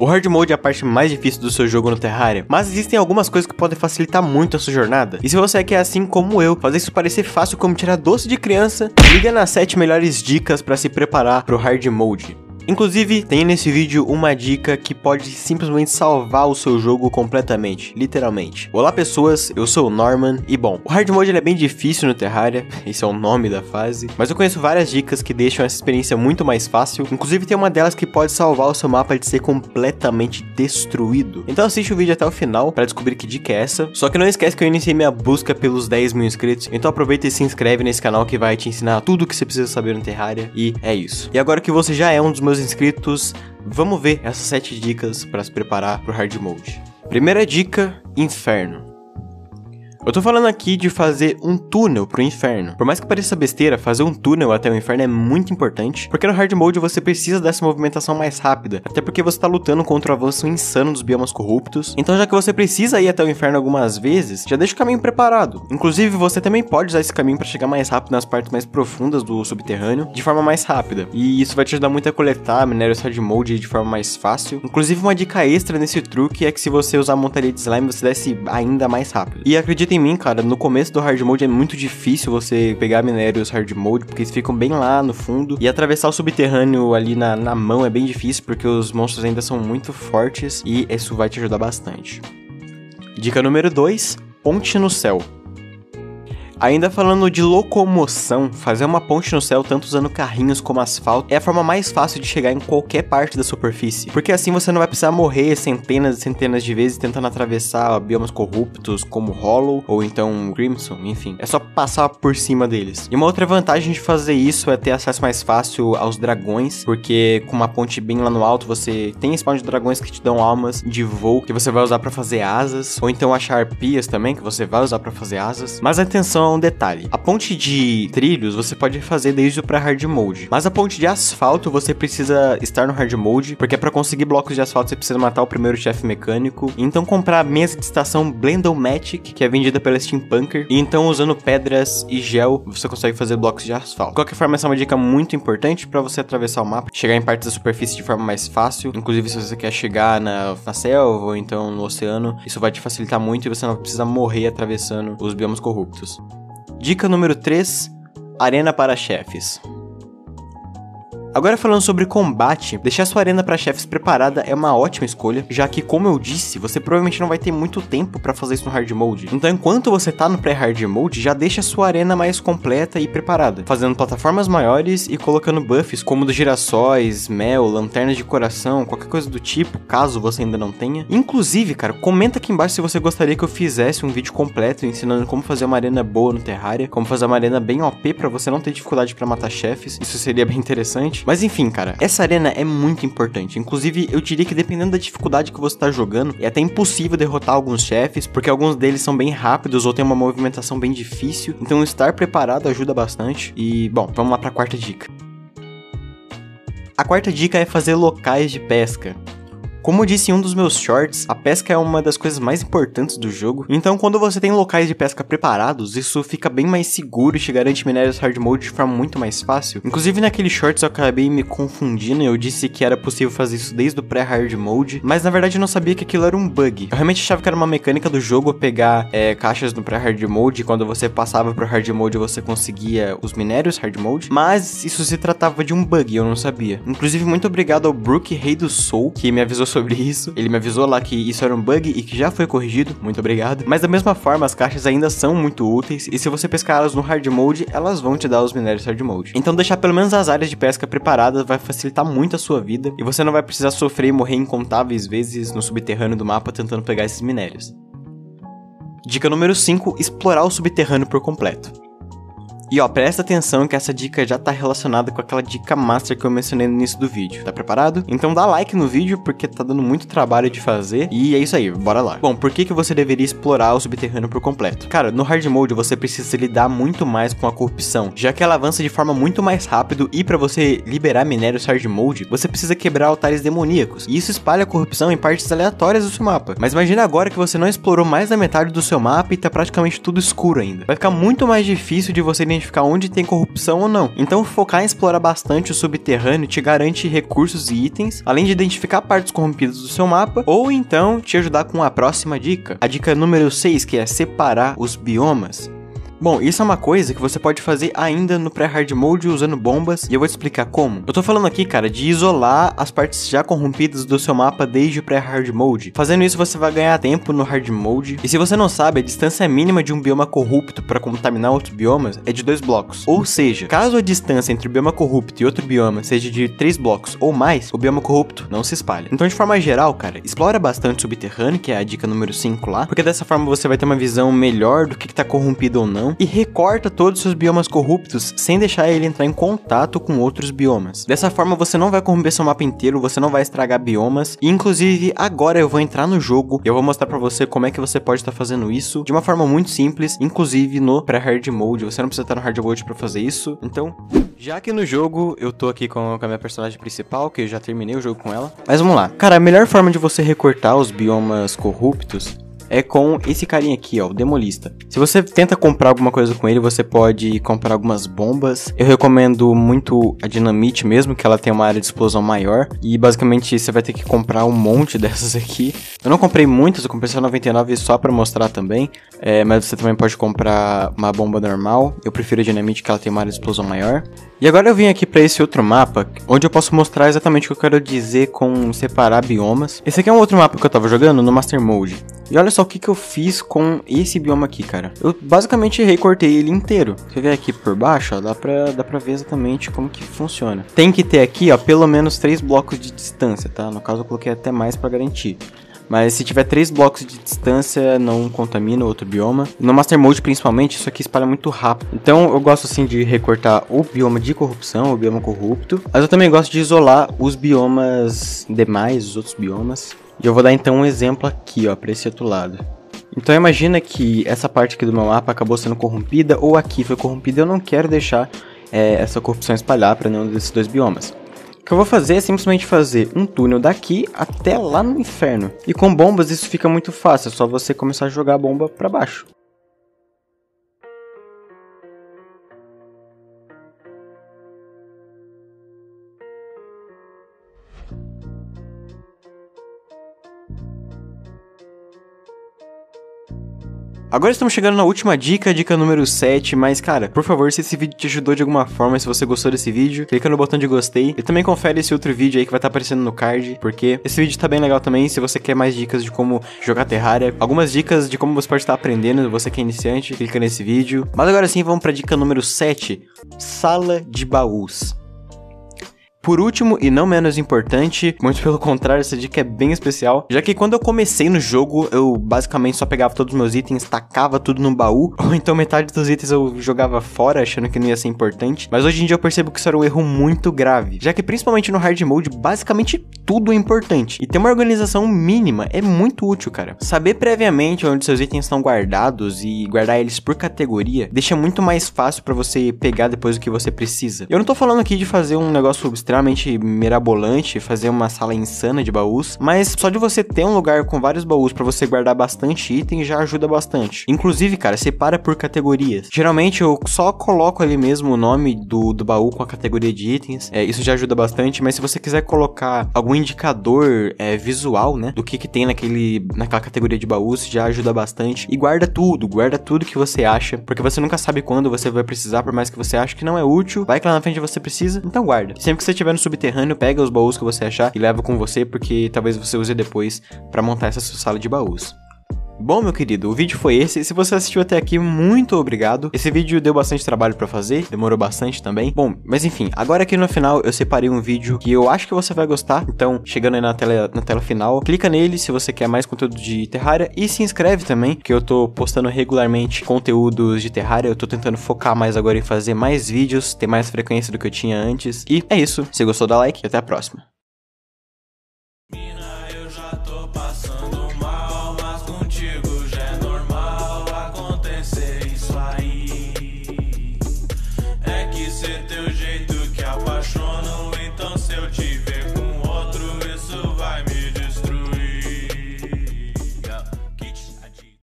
O Hard Mode é a parte mais difícil do seu jogo no Terraria, mas existem algumas coisas que podem facilitar muito a sua jornada. E se você quer, assim como eu, fazer isso parecer fácil como tirar doce de criança, liga nas 7 melhores dicas para se preparar para o Hard Mode. Inclusive, tem nesse vídeo uma dica que pode simplesmente salvar o seu jogo completamente, literalmente. Olá pessoas, eu sou o Norman, e bom, o Hard Mode é bem difícil no Terraria, esse é o nome da fase, mas eu conheço várias dicas que deixam essa experiência muito mais fácil, inclusive tem uma delas que pode salvar o seu mapa de ser completamente destruído. Então assiste o vídeo até o final para descobrir que dica é essa, só que não esquece que eu iniciei minha busca pelos 10 mil inscritos, então aproveita e se inscreve nesse canal que vai te ensinar tudo o que você precisa saber no Terraria, e é isso. E agora que você já é um dos meus inscritos, vamos ver essas 7 dicas para se preparar para o Hard Mode. Primeira dica: Inferno. Eu tô falando aqui de fazer um túnel pro inferno. Por mais que pareça besteira, fazer um túnel até o inferno é muito importante, porque no hard mode você precisa dessa movimentação mais rápida, até porque você tá lutando contra o avanço insano dos biomas corruptos. Então, já que você precisa ir até o inferno algumas vezes, já deixa o caminho preparado. Inclusive, você também pode usar esse caminho para chegar mais rápido nas partes mais profundas do subterrâneo, de forma mais rápida. E isso vai te ajudar muito a coletar minérios hard mode de forma mais fácil. Inclusive, uma dica extra nesse truque é que se você usar a montaria de slime, você desce ainda mais rápido. E acredite em mim, cara, no começo do hard mode é muito difícil você pegar minérios hard mode, porque eles ficam bem lá no fundo. E atravessar o subterrâneo ali na, na mão é bem difícil, porque os monstros ainda são muito fortes e isso vai te ajudar bastante. Dica número 2: Ponte no céu. Ainda falando de locomoção, fazer uma ponte no céu tanto usando carrinhos como asfalto é a forma mais fácil de chegar em qualquer parte da superfície, porque assim você não vai precisar morrer centenas e centenas de vezes tentando atravessar biomas corruptos como Hollow ou então Crimson, enfim. É só passar por cima deles. E uma outra vantagem de fazer isso é ter acesso mais fácil aos dragões, porque com uma ponte bem lá no alto você tem spawn de dragões que te dão almas de voo que você vai usar para fazer asas, ou então achar arpias também que você vai usar para fazer asas. Mas atenção um detalhe. A ponte de trilhos você pode fazer desde o pré-hard mode, mas a ponte de asfalto você precisa estar no hard mode, porque para conseguir blocos de asfalto você precisa matar o primeiro chefe mecânico, então comprar a mesa de estação Blendomatic, que é vendida pela Steampunker, e então usando pedras e gel você consegue fazer blocos de asfalto. De qualquer forma, essa é uma dica muito importante para você atravessar o mapa, chegar em partes da superfície de forma mais fácil, inclusive se você quer chegar na, na selva ou então no oceano, isso vai te facilitar muito e você não precisa morrer atravessando os biomas corruptos. Dica número 3: Arena para chefes. Agora falando sobre combate, deixar sua arena para chefes preparada é uma ótima escolha, já que, como eu disse, você provavelmente não vai ter muito tempo para fazer isso no hard mode. Então, enquanto você tá no pré-hard mode, já deixa sua arena mais completa e preparada, fazendo plataformas maiores e colocando buffs como dos girassóis, mel, lanternas de coração, qualquer coisa do tipo, caso você ainda não tenha. Inclusive, cara, comenta aqui embaixo se você gostaria que eu fizesse um vídeo completo ensinando como fazer uma arena boa no Terraria, como fazer uma arena bem OP para você não ter dificuldade para matar chefes. Isso seria bem interessante. Mas enfim, cara, essa arena é muito importante. Inclusive, eu diria que dependendo da dificuldade que você tá jogando, é até impossível derrotar alguns chefes, porque alguns deles são bem rápidos ou tem uma movimentação bem difícil. Então, estar preparado ajuda bastante. E, bom, vamos lá para a quarta dica. A quarta dica é fazer locais de pesca. Como eu disse em um dos meus shorts, a pesca é uma das coisas mais importantes do jogo, então quando você tem locais de pesca preparados, isso fica bem mais seguro e te garante minérios hard mode de forma muito mais fácil. Inclusive naquele shorts eu acabei me confundindo, eu disse que era possível fazer isso desde o pré-hard mode, mas na verdade eu não sabia que aquilo era um bug. Eu realmente achava que era uma mecânica do jogo pegar é, caixas no pré-hard mode, e quando você passava pro hard mode você conseguia os minérios hard mode, mas isso se tratava de um bug, eu não sabia. Inclusive muito obrigado ao Brook Rei do Soul, que me avisou sobre isso. Ele me avisou lá que isso era um bug e que já foi corrigido, muito obrigado. Mas da mesma forma, as caixas ainda são muito úteis e se você pescar elas no hard mode, elas vão te dar os minérios hard mode. Então deixar pelo menos as áreas de pesca preparadas vai facilitar muito a sua vida e você não vai precisar sofrer e morrer incontáveis vezes no subterrâneo do mapa tentando pegar esses minérios. Dica número 5: explorar o subterrâneo por completo. E ó, presta atenção que essa dica já tá relacionada com aquela dica master que eu mencionei no início do vídeo. Tá preparado? Então dá like no vídeo porque tá dando muito trabalho de fazer. E é isso aí, bora lá. Bom, por que, que você deveria explorar o subterrâneo por completo? Cara, no hard mode você precisa lidar muito mais com a corrupção, já que ela avança de forma muito mais rápido e para você liberar minérios hard mode, você precisa quebrar altares demoníacos. E isso espalha a corrupção em partes aleatórias do seu mapa. Mas imagina agora que você não explorou mais da metade do seu mapa e tá praticamente tudo escuro ainda. Vai ficar muito mais difícil de você identificar identificar onde tem corrupção ou não. Então focar em explorar bastante o subterrâneo te garante recursos e itens, além de identificar partes corrompidas do seu mapa, ou então te ajudar com a próxima dica. A dica número 6, que é separar os biomas. Bom, isso é uma coisa que você pode fazer ainda no pré-hard mode usando bombas, e eu vou te explicar como. Eu tô falando aqui, cara, de isolar as partes já corrompidas do seu mapa desde o pré-hard mode. Fazendo isso, você vai ganhar tempo no hard mode. E se você não sabe, a distância mínima de um bioma corrupto para contaminar outros biomas é de dois blocos. Ou seja, caso a distância entre o bioma corrupto e outro bioma seja de três blocos ou mais, o bioma corrupto não se espalha. Então, de forma geral, cara, explora bastante subterrâneo, que é a dica número 5 lá, porque dessa forma você vai ter uma visão melhor do que, que tá corrompido ou não e recorta todos os seus biomas corruptos sem deixar ele entrar em contato com outros biomas. Dessa forma você não vai corromper seu mapa inteiro, você não vai estragar biomas. E inclusive agora eu vou entrar no jogo e eu vou mostrar para você como é que você pode estar tá fazendo isso de uma forma muito simples, inclusive no pré-hard mode. Você não precisa estar no hard mode para fazer isso. Então, já que no jogo eu tô aqui com a minha personagem principal, que eu já terminei o jogo com ela. Mas vamos lá. Cara, a melhor forma de você recortar os biomas corruptos é com esse carinha aqui, ó, o Demolista. Se você tenta comprar alguma coisa com ele, você pode comprar algumas bombas. Eu recomendo muito a Dinamite mesmo, que ela tem uma área de explosão maior. E basicamente você vai ter que comprar um monte dessas aqui. Eu não comprei muitas, eu comprei só 99 só para mostrar também. É, mas você também pode comprar uma bomba normal. Eu prefiro a Dinamite, que ela tem uma área de explosão maior. E agora eu vim aqui para esse outro mapa, onde eu posso mostrar exatamente o que eu quero dizer com separar biomas. Esse aqui é um outro mapa que eu tava jogando no Master Mode. E olha só o que, que eu fiz com esse bioma aqui, cara. Eu basicamente recortei ele inteiro. Você vê aqui por baixo, ó, dá pra, dá pra ver exatamente como que funciona. Tem que ter aqui, ó, pelo menos três blocos de distância, tá? No caso eu coloquei até mais para garantir. Mas se tiver três blocos de distância, não contamina outro bioma. No Master Mode, principalmente, isso aqui espalha muito rápido. Então eu gosto assim de recortar o bioma de corrupção, o bioma corrupto. Mas eu também gosto de isolar os biomas demais, os outros biomas. E eu vou dar então um exemplo aqui, ó, para esse outro lado. Então imagina que essa parte aqui do meu mapa acabou sendo corrompida ou aqui foi corrompida. Eu não quero deixar é, essa corrupção espalhar para nenhum desses dois biomas. O que eu vou fazer é simplesmente fazer um túnel daqui até lá no inferno. E com bombas isso fica muito fácil, é só você começar a jogar a bomba para baixo. Agora estamos chegando na última dica, dica número 7, mas cara, por favor, se esse vídeo te ajudou de alguma forma, se você gostou desse vídeo, clica no botão de gostei e também confere esse outro vídeo aí que vai estar tá aparecendo no card, porque esse vídeo tá bem legal também, se você quer mais dicas de como jogar Terraria, algumas dicas de como você pode estar aprendendo, você que é iniciante, clica nesse vídeo. Mas agora sim, vamos pra dica número 7, sala de baús. Por último, e não menos importante, muito pelo contrário, essa dica é bem especial, já que quando eu comecei no jogo, eu basicamente só pegava todos os meus itens, tacava tudo no baú, ou então metade dos itens eu jogava fora, achando que não ia ser importante. Mas hoje em dia eu percebo que isso era um erro muito grave, já que principalmente no hard mode, basicamente tudo é importante. E ter uma organização mínima é muito útil, cara. Saber previamente onde seus itens estão guardados e guardar eles por categoria deixa muito mais fácil para você pegar depois o que você precisa. Eu não tô falando aqui de fazer um negócio extremamente mirabolante, fazer uma sala insana de baús, mas só de você ter um lugar com vários baús para você guardar bastante item já ajuda bastante. Inclusive, cara, separa por categorias. Geralmente eu só coloco ali mesmo o nome do, do baú com a categoria de itens, é, isso já ajuda bastante, mas se você quiser colocar algum indicador é, visual, né, do que que tem naquele, naquela categoria de baús, já ajuda bastante. E guarda tudo, guarda tudo que você acha, porque você nunca sabe quando você vai precisar, por mais que você ache que não é útil, vai que lá na frente você precisa, então guarda. Sempre que você estiver no subterrâneo, pega os baús que você achar e leva com você, porque talvez você use depois para montar essa sua sala de baús. Bom, meu querido, o vídeo foi esse. Se você assistiu até aqui, muito obrigado. Esse vídeo deu bastante trabalho para fazer, demorou bastante também. Bom, mas enfim, agora aqui no final eu separei um vídeo que eu acho que você vai gostar. Então, chegando aí na tela, na tela final, clica nele se você quer mais conteúdo de Terraria e se inscreve também, que eu tô postando regularmente conteúdos de Terraria. Eu tô tentando focar mais agora em fazer mais vídeos, ter mais frequência do que eu tinha antes. E é isso. Se gostou, dá like e até a próxima. Mina,